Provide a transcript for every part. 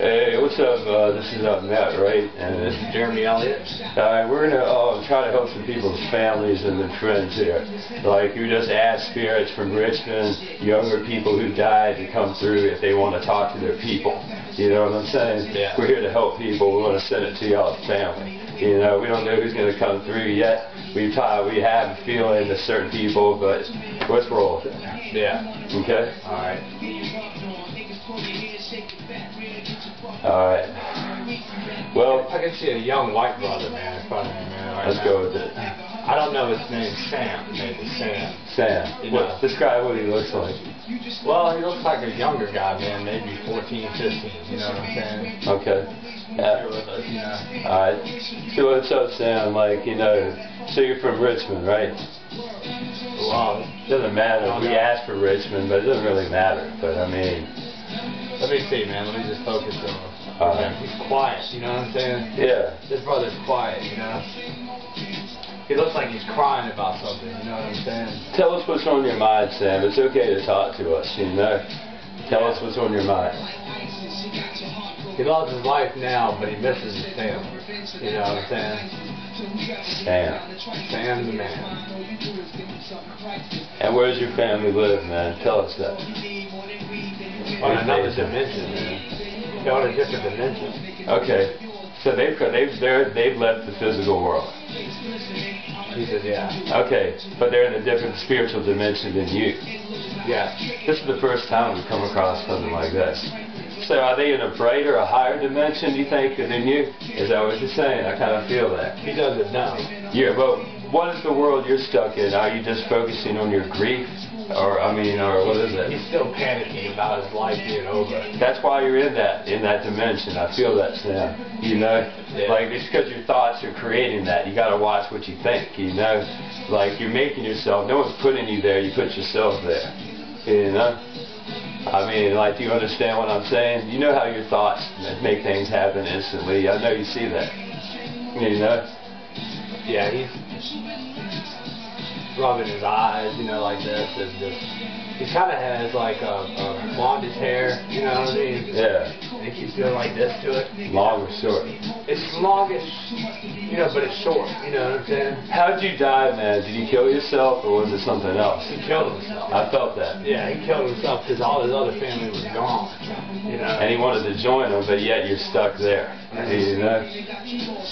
Hey, what's up? Uh, this is uh, Matt, right? And This is Jeremy Elliott. uh, we're gonna uh, try to help some people's families and their friends here. Like you just asked spirits from Richmond, younger people who died to come through if they want to talk to their people. You know what I'm saying? Yeah. We're here to help people. We want to send it to y'all's family. You know, we don't know who's gonna come through yet. We try, we have a feeling to certain people, but let's roll. Yeah. Okay? All right. All right. Well, I can see a young white brother, man, in front of me, man. Right let's now. go with it. I don't know his name. Sam. Maybe Sam. Sam, You what, know. describe what he looks like. Well, he looks like a younger guy, man. Maybe 14, 15. You know what I'm saying? Okay. Yeah. with us, you know. Alright. So what's up, Sam? Like, you know, so you're from Richmond, right? Well, Doesn't matter. We asked for Richmond, but it doesn't really matter. But I mean, let me see, man. Let me just focus on him. All right. He's quiet. You know what I'm saying? yeah. This brother's quiet. You know. He looks like he's crying about something. You know what I'm saying? Tell us what's on your mind, Sam. It's okay to talk to us, you know. Tell us what's on your mind. He loves his wife now, but he misses his family. You know what I'm saying? Sam. Sam the man. And where does your family live, man? Tell us that. On another dimension, man. They're on a different dimension. Okay. So they've they've they're, they've left the physical world. He said, yeah. Okay, but they're in a different spiritual dimension than you. Yeah. This is the first time we've come across something like this. So are they in a brighter, a higher dimension, do you think, than you? Is that what you're saying? I kind of feel that. He doesn't know. Yeah, but what is the world you're stuck in? Are you just focusing on your grief? Or, I mean, or what is it? He's still panicking about his life being over. That's why you're in that, in that dimension. I feel that, Sam. You know? Yeah. Like, it's because your thoughts are creating that. You gotta watch what you think, you know? Like, you're making yourself, no one's putting you there, you put yourself there. You know? I mean, like, do you understand what I'm saying? You know how your thoughts make things happen instantly. I know you see that. You know? Yeah, he's she went rubbing his eyes, you know, like this, and just he kind of has like a, a blondish hair, you know what I mean? Yeah. And he keeps doing like this to it. Long or short. It's longish, you know, but it's short. You know what I'm saying? How'd you die, man? Did you kill yourself or was it something else? He killed himself. I felt that. Yeah, he killed himself because all his other family was gone. You know. And he wanted to join them, but yet you're stuck there. You know?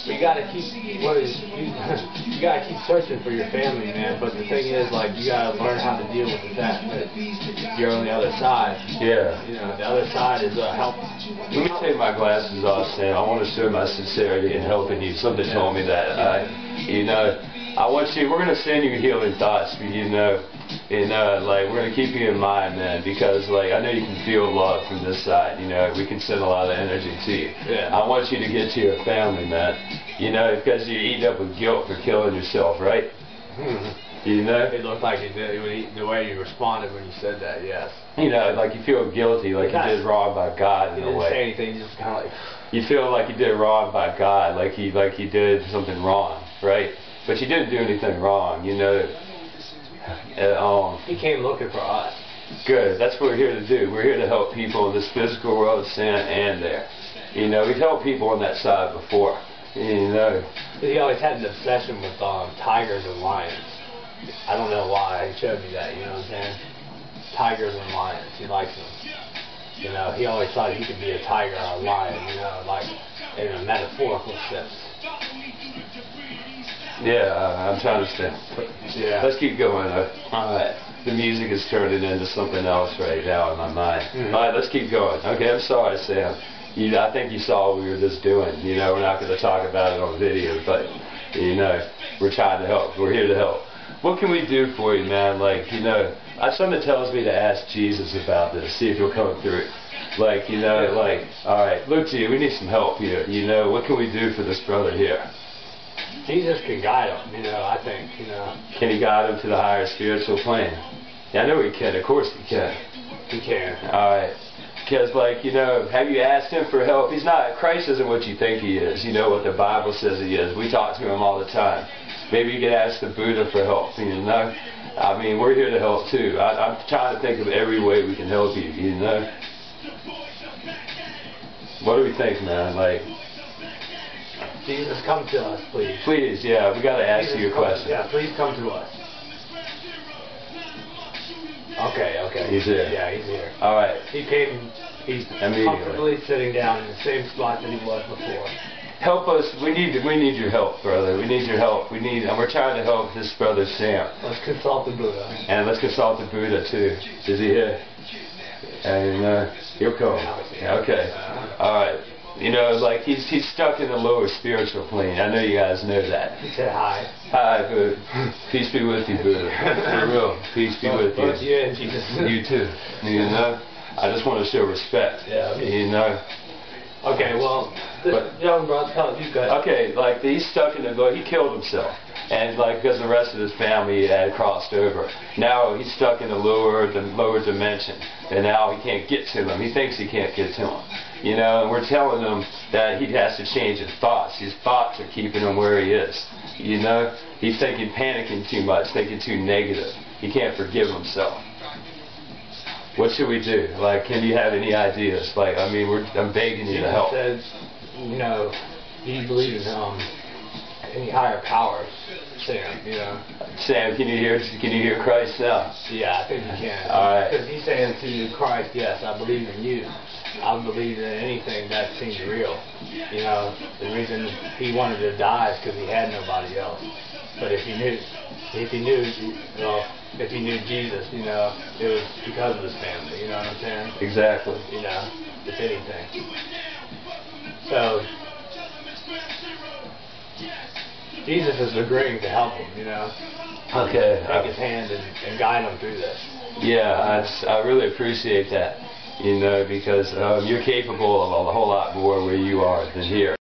We gotta keep what is you, you gotta keep searching for your family, man. But the thing is, like, you gotta learn how to deal with the fact that you're on the other side. Yeah. You know, the other side is uh, help. Let me take my glasses off, Sam. I want to show my sincerity in helping you. Something told me that. I, you know, I want you. We're gonna send you healing thoughts, but you know, and uh, like we're gonna keep you in mind, man, because like I know you can feel love from this side. You know, we can send a lot of energy to you. Yeah. I want you to get to your family, man. You know, because you're eating up with guilt for killing yourself, right? You know. It looked like it did when he, the way you responded when you said that. Yes. You know, like you feel guilty, like you did wrong by God in a didn't say anything. He just kind of like. you feel like you did wrong by God, like he like you did something wrong, right? But you didn't do anything wrong, you know. Uh, um, He came looking for us. good. That's what we're here to do. We're here to help people in this physical world, sin and there. You know, we've helped people on that side before. You know, He always had an obsession with um, tigers and lions. I don't know why. He showed me that. You know what I'm saying? Tigers and lions. He likes them. You know, he always thought he could be a tiger or a lion. You know, like in a metaphorical sense. yeah, I- I'm trying to stay. Yeah. Let's keep going. right. The music is turning into something else right now in my mind. Mhm. All right, let's keep going. Okay, I'm sorry, Sam. You, I think you saw what we were just doing. You know, we're not going to talk about it on video, but you know, we're trying to help. We're here to help. What can we do for you, man? Like, you know, I, something tells me to ask Jesus about this, see if he'll come through. it. Like, you know, like, all right, look to you. We need some help here. You know, what can we do for this brother here? Jesus can guide him. You know, I think. You know, Can he guide him to the higher spiritual plane? Yeah, I know he can. Of course he can. he can. All right. Because, like, you know, have you asked him for help? He's not, Christ isn't what you think he is. You know what the Bible says he is. We talk to him all the time. Maybe you could ask the Buddha for help, you know? I mean, we're here to help too. I, I'm trying to think of every way we can help you, you know? What do we think, man? Like, Jesus, come to us, please. please, yeah, we got to ask Jesus, you a come- question. Yeah, please come to us. Okay, okay. He's here. Yeah, he's here. All right. He came. He's comfortably sitting down in the same spot that he was before. Help us. We need we need your help, brother. We need your help. We need, and we're trying to help this brother Sam. Let's consult the Buddha. And let's consult the Buddha too. Is he here? And uh, he'll come. Okay. All right. You know, like he's he's stuck in the lower spiritual plane. I know you guys know that. He said hi. Hi, Buddha. Peace be with you, Buddha. For real. Peace be with you. you and Jesus. You too. You know. I just want to show respect. Yeah. You know. Okay, well, this But- young brother, tell you guys. Okay, like he's stuck in the boat. He killed himself, and like because the rest of his family had crossed over. Now he's stuck in the lower, the lower dimension, and now he can't get to him. He thinks he can't get to him. You know, and we're telling him that he has to change his thoughts. His thoughts are keeping him where he is. You know, he's thinking, panicking too much, thinking too negative. He can't forgive himself. What should we do? Like, can you have any ideas? Like, I mean, we're, I'm begging you to help. says, you know, do you believe in um, any higher powers, Sam? You know. Sam, can you hear? Can you hear Christ now? Yeah, I think you can. All right. Because he's saying to Christ, yes, I believe in you. I believe in anything that seems real. You know, the reason he wanted to die is because he had nobody else. But if he knew, if he knew, well, if he knew Jesus, you know, it was because of his family. You know what I'm saying? Exactly. You know, if anything. So Jesus is agreeing to help him. You know, Okay. take his hand and, and guide him through this. yeah, I, I really appreciate that. You know, because um, you're capable of a whole lot more where you are than here.